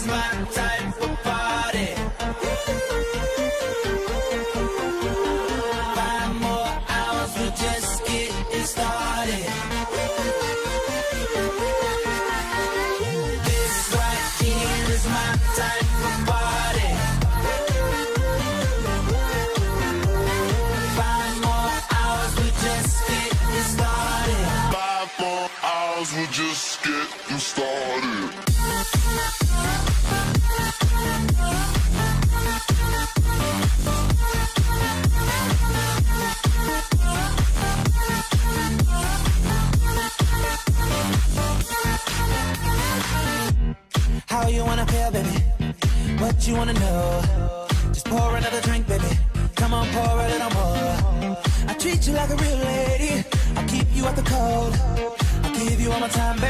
is my type of party. Five more hours, we're just getting started. This right here is my type of party. Five more hours, we're just getting started. Five more hours, we're just getting started. Wanna feel, baby? What you wanna know? Just pour another drink, baby. Come on, pour a little more. I treat you like a real lady. I'll keep you out the cold. I'll give you all my time, baby.